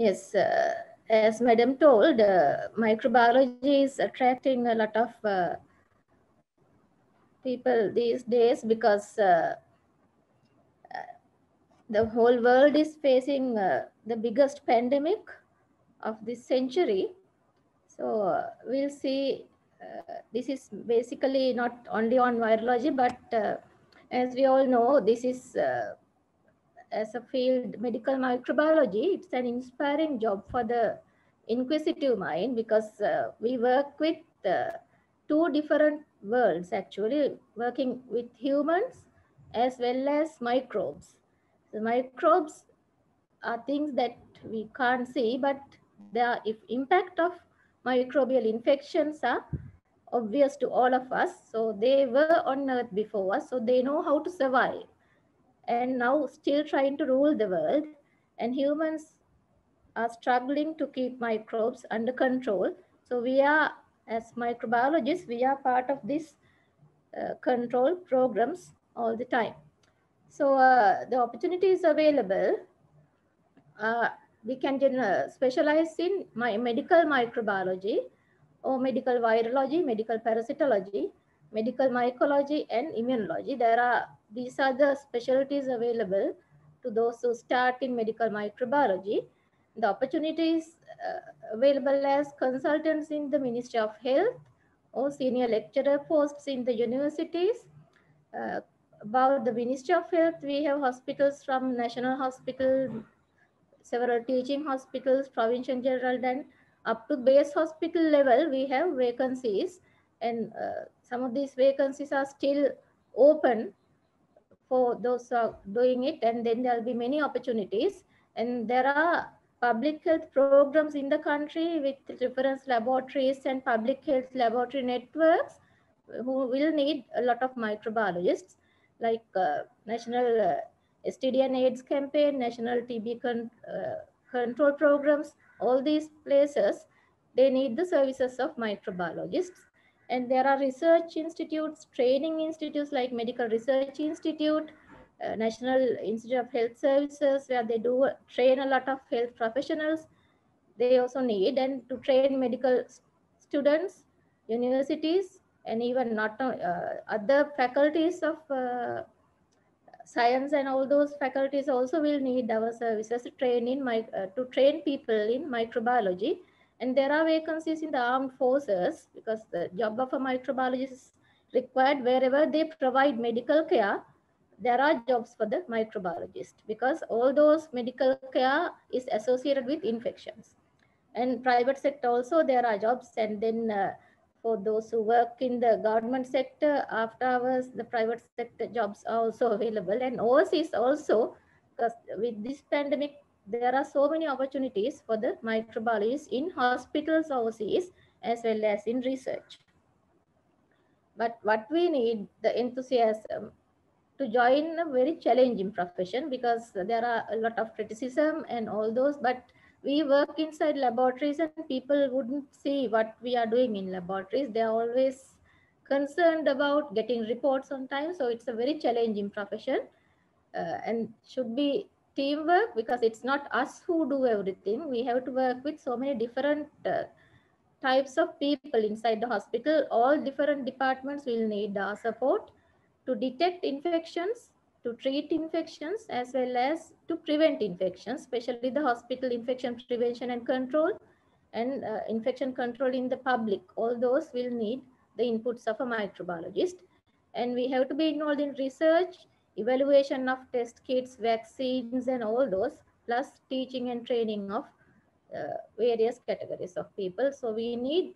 Yes, uh, as Madam told, uh, microbiology is attracting a lot of uh, people these days because uh, uh, the whole world is facing uh, the biggest pandemic of this century. So we'll see. This is basically not only on virology, but as we all know, this is as a field, medical microbiology. It's an inspiring job for the inquisitive mind because uh, we work with uh, two different worlds actually, working with humans as well as microbes. The microbes are things that we can't see, but the impact of microbial infections are obvious to all of us. So they were on earth before us, so they know how to survive. And now still trying to rule the world. And humans are struggling to keep microbes under control. So we are, as microbiologists, we are part of this uh, control programs all the time. So uh, the opportunities available, uh, we can uh, specialize in my medical microbiology or medical virology, medical parasitology, medical mycology, and immunology. There are these are the specialties available to those who start in medical microbiology. The opportunities uh, available as consultants in the Ministry of Health or senior lecturer posts in the universities. Uh, about the Ministry of Health, we have hospitals from National Hospital, several teaching hospitals, provincial general, and up to base hospital level, we have vacancies. And uh, some of these vacancies are still open for those who are doing it. And then there'll be many opportunities. And there are public health programs in the country with reference laboratories and public health laboratory networks who will need a lot of microbiologists like uh, National uh, STD and AIDS campaign, National TB con uh, control programs, all these places, they need the services of microbiologists. And there are research institutes, training institutes like Medical Research Institute, uh, National Institute of Health Services, where they do train a lot of health professionals. They also need and to train medical students, universities, and even not uh, other faculties of uh, science and all those faculties also will need our services to train in my, uh, to train people in microbiology. And there are vacancies in the armed forces because the job of a microbiologist is required wherever they provide medical care. There are jobs for the microbiologist because all those medical care is associated with infections. And private sector also there are jobs and then uh, for those who work in the government sector after hours the private sector jobs are also available and overseas also because with this pandemic there are so many opportunities for the microbiologists in hospitals overseas as well as in research but what we need the enthusiasm to join a very challenging profession because there are a lot of criticism and all those but we work inside laboratories and people wouldn't see what we are doing in laboratories. They're always concerned about getting reports on time. So it's a very challenging profession uh, and should be teamwork because it's not us who do everything. We have to work with so many different uh, types of people inside the hospital. All different departments will need our support to detect infections to treat infections as well as to prevent infections, especially the hospital infection prevention and control and uh, infection control in the public. All those will need the inputs of a microbiologist. And we have to be involved in research, evaluation of test kits, vaccines, and all those, plus teaching and training of uh, various categories of people. So we need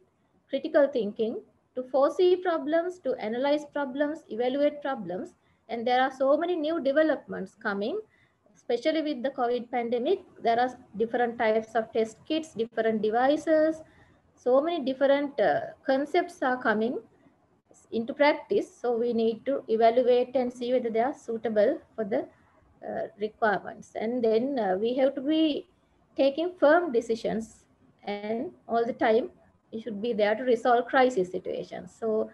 critical thinking to foresee problems, to analyze problems, evaluate problems, and there are so many new developments coming, especially with the COVID pandemic. There are different types of test kits, different devices, so many different uh, concepts are coming into practice. So we need to evaluate and see whether they are suitable for the uh, requirements. And then uh, we have to be taking firm decisions and all the time we should be there to resolve crisis situations. So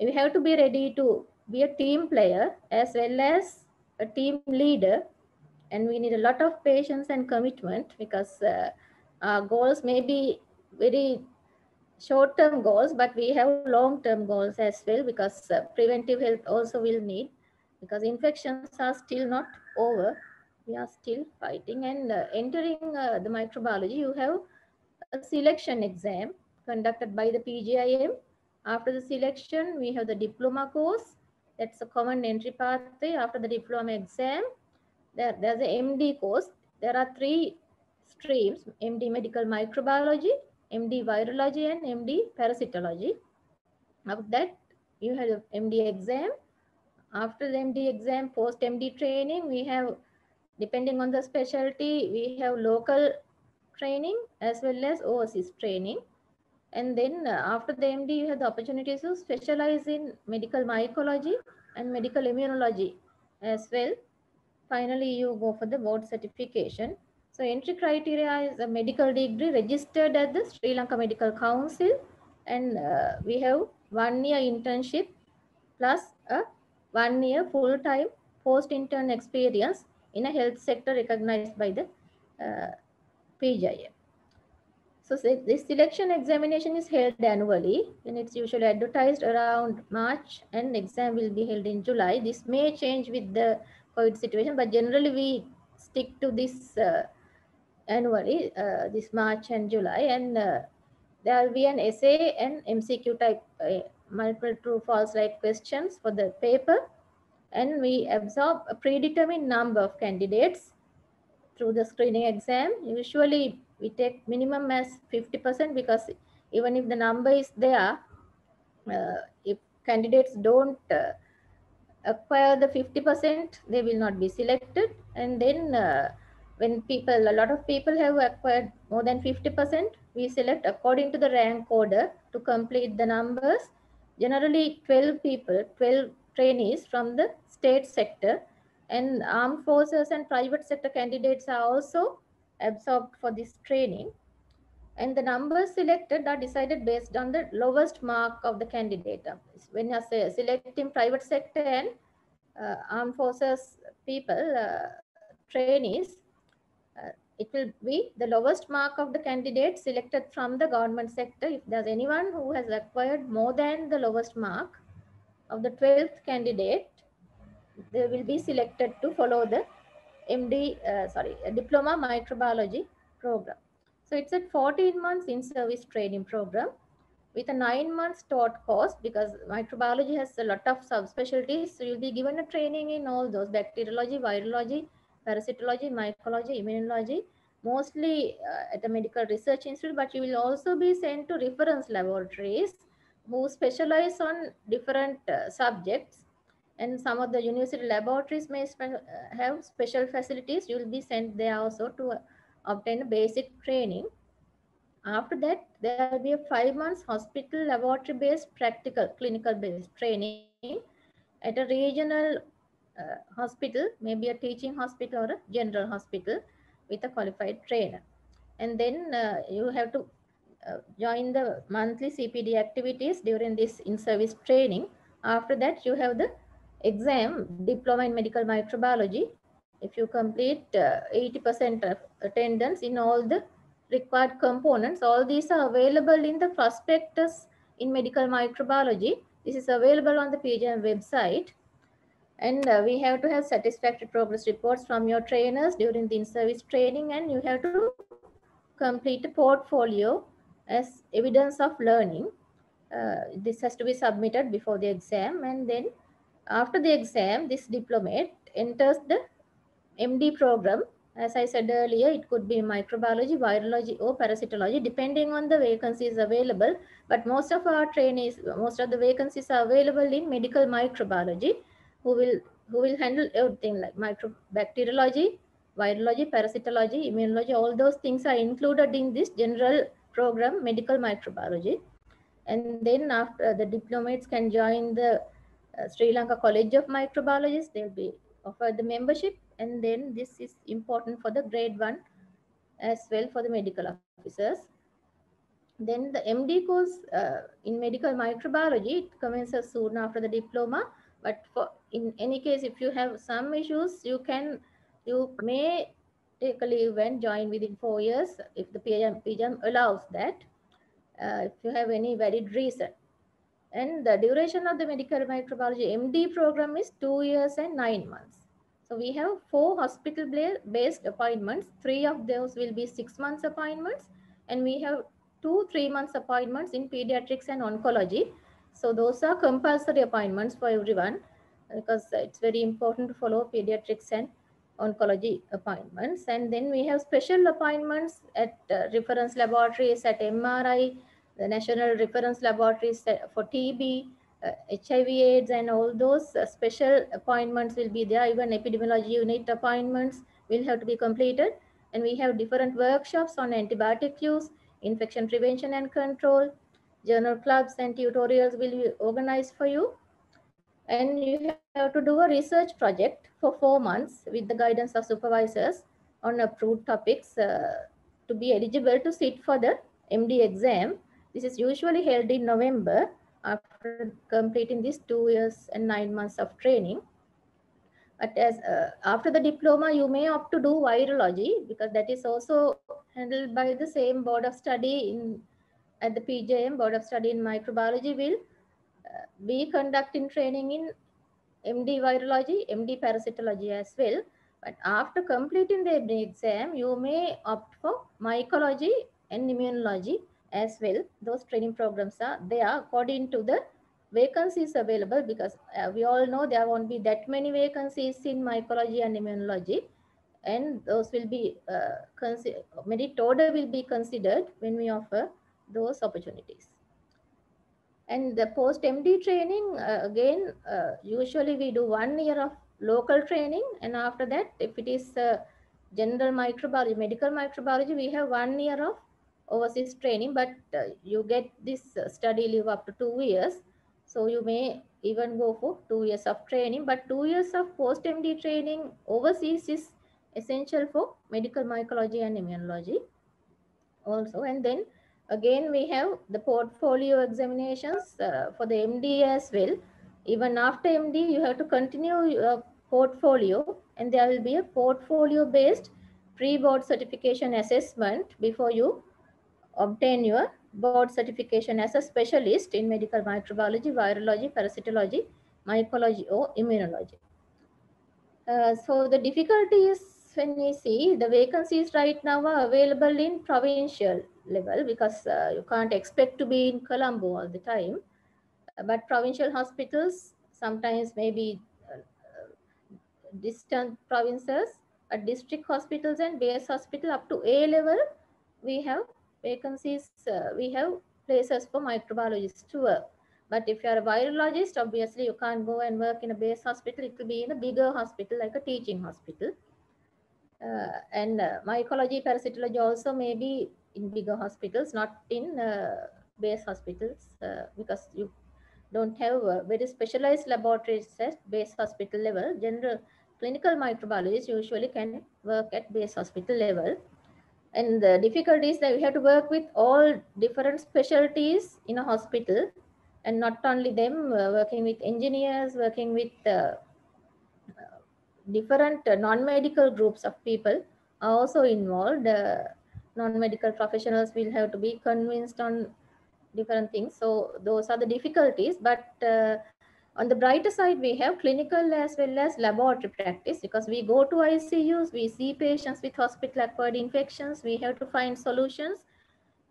we have to be ready to be a team player as well as a team leader and we need a lot of patience and commitment because uh, our goals may be very short-term goals, but we have long-term goals as well because uh, preventive health also will need because infections are still not over. We are still fighting and uh, entering uh, the microbiology, you have a selection exam conducted by the PGIM. After the selection, we have the diploma course. That's a common entry pathway. After the diploma exam, there, there's a MD course. There are three streams, MD medical microbiology, MD virology and MD parasitology. After that, you have MD exam. After the MD exam, post MD training, we have, depending on the specialty, we have local training as well as overseas training. And then uh, after the MD, you have the opportunity to specialize in medical mycology and medical immunology as well. Finally, you go for the board certification. So entry criteria is a medical degree registered at the Sri Lanka Medical Council and uh, we have one year internship plus a one year full-time post-intern experience in a health sector recognized by the uh. So this selection examination is held annually and it's usually advertised around March and exam will be held in July. This may change with the COVID situation, but generally we stick to this uh, annually, uh, this March and July, and uh, there will be an essay and MCQ type uh, multiple true false like questions for the paper, and we absorb a predetermined number of candidates through the screening exam. Usually we take minimum as 50% because even if the number is there, uh, if candidates don't uh, acquire the 50%, they will not be selected. And then when people, a lot of people have acquired more than 50%, we select according to the rank order to complete the numbers. Generally 12 people, 12 trainees from the state sector and armed forces and private sector candidates are also absorbed for this training. And the numbers selected are decided based on the lowest mark of the candidate. When you are selecting private sector and uh, armed forces people, uh, trainees, it will be the lowest mark of the candidate selected from the government sector. If there's anyone who has acquired more than the lowest mark of the 12th candidate, they will be selected to follow the MD, uh, sorry, diploma microbiology program. So it's a 14 months in service training program with a nine months taught course because microbiology has a lot of subspecialties. So you'll be given a training in all those bacteriology, virology, parasitology, mycology, immunology, mostly uh, at a medical research institute, but you will also be sent to reference laboratories who specialize on different uh, subjects. And some of the university laboratories may spe uh, have special facilities. You will be sent there also to uh, obtain basic training. After that, there will be a five months hospital laboratory based practical clinical based training at a regional uh, hospital, maybe a teaching hospital or a general hospital with a qualified trainer. And then uh, you have to uh, join the monthly CPD activities during this in-service training. After that, you have the exam, Diploma in Medical Microbiology. If you complete 80% uh, of attendance in all the required components, all these are available in the prospectus in medical microbiology. This is available on the PGIM website. And uh, we have to have satisfactory progress reports from your trainers during the in-service training and you have to complete a portfolio as evidence of learning. Uh, this has to be submitted before the exam and then after the exam, this diplomate enters the MD program. As I said earlier, it could be microbiology, virology or parasitology depending on the vacancies available. But most of our trainees, most of the vacancies are available in medical microbiology who will who will handle everything like microbacteriology, virology, parasitology, immunology, all those things are included in this general program, medical microbiology. And then after the diplomates can join the uh, Sri Lanka College of Microbiologists, they'll be offered the membership. And then this is important for the grade one as well for the medical officers. Then the MD course uh, in medical microbiology, it commences soon after the diploma but for in any case, if you have some issues, you can you may take a leave and join within four years if the PGIM, PGIM allows that, uh, if you have any valid reason. And the duration of the medical microbiology MD program is two years and nine months. So we have four hospital-based appointments. Three of those will be six months appointments. And we have two three months appointments in pediatrics and oncology. So those are compulsory appointments for everyone because it's very important to follow pediatrics and oncology appointments. And then we have special appointments at uh, reference laboratories at MRI, the National Reference Laboratories for TB, uh, HIV AIDS and all those uh, special appointments will be there. Even epidemiology unit appointments will have to be completed. And we have different workshops on antibiotic use, infection prevention and control, journal clubs and tutorials will be organized for you. And you have to do a research project for four months with the guidance of supervisors on approved topics uh, to be eligible to sit for the MD exam this is usually held in November after completing these two years and nine months of training. But as uh, after the diploma, you may opt to do virology because that is also handled by the same board of study in at the PGIM board of study in microbiology will uh, be conducting training in MD virology, MD parasitology as well. But after completing the exam, you may opt for mycology and immunology as well. Those training programs are there according to the vacancies available because uh, we all know there won't be that many vacancies in mycology and immunology and those will be uh, merit order will be considered when we offer those opportunities and the post md training uh, again uh, usually we do one year of local training and after that if it is uh, general microbiology medical microbiology we have one year of overseas training, but uh, you get this uh, study leave up to two years. So you may even go for two years of training, but two years of post-MD training overseas is essential for medical mycology and immunology also. And then again, we have the portfolio examinations uh, for the MD as well. Even after MD, you have to continue your portfolio and there will be a portfolio based pre-board certification assessment before you obtain your board certification as a specialist in medical microbiology, virology, parasitology, mycology, or immunology. Uh, so the difficulty is when we see the vacancies right now are available in provincial level because uh, you can't expect to be in Colombo all the time. But provincial hospitals sometimes maybe uh, distant provinces, district hospitals and base hospital up to A level, we have vacancies, uh, we have places for microbiologists to work. But if you're a virologist, obviously you can't go and work in a base hospital. It will be in a bigger hospital, like a teaching hospital. Uh, and uh, mycology, parasitology also may be in bigger hospitals, not in uh, base hospitals, uh, because you don't have uh, very specialized laboratories at base hospital level. General clinical microbiologists usually can work at base hospital level and the difficulty is that we have to work with all different specialties in a hospital and not only them uh, working with engineers working with uh, different non-medical groups of people are also involved non-medical professionals will have to be convinced on different things so those are the difficulties but uh, on the brighter side, we have clinical as well as laboratory practice because we go to ICUs, we see patients with hospital-acquired infections, we have to find solutions.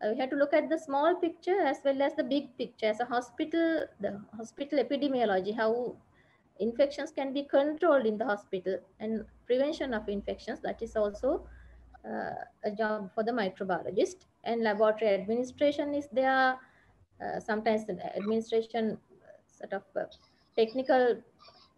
Uh, we have to look at the small picture as well as the big picture as a hospital, the hospital epidemiology, how infections can be controlled in the hospital and prevention of infections. That is also uh, a job for the microbiologist and laboratory administration is there. Uh, sometimes the administration sort of uh, technical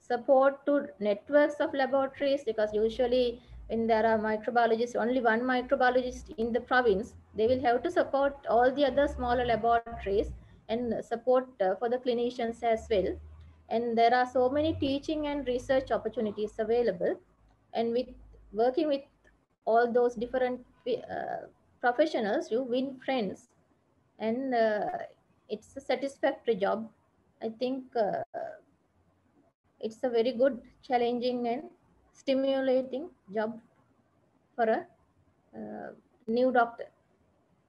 support to networks of laboratories because usually when there are microbiologists, only one microbiologist in the province, they will have to support all the other smaller laboratories and support uh, for the clinicians as well. And there are so many teaching and research opportunities available. And with working with all those different uh, professionals, you win friends. And uh, it's a satisfactory job. I think uh, it's a very good, challenging, and stimulating job for a uh, new doctor.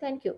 Thank you.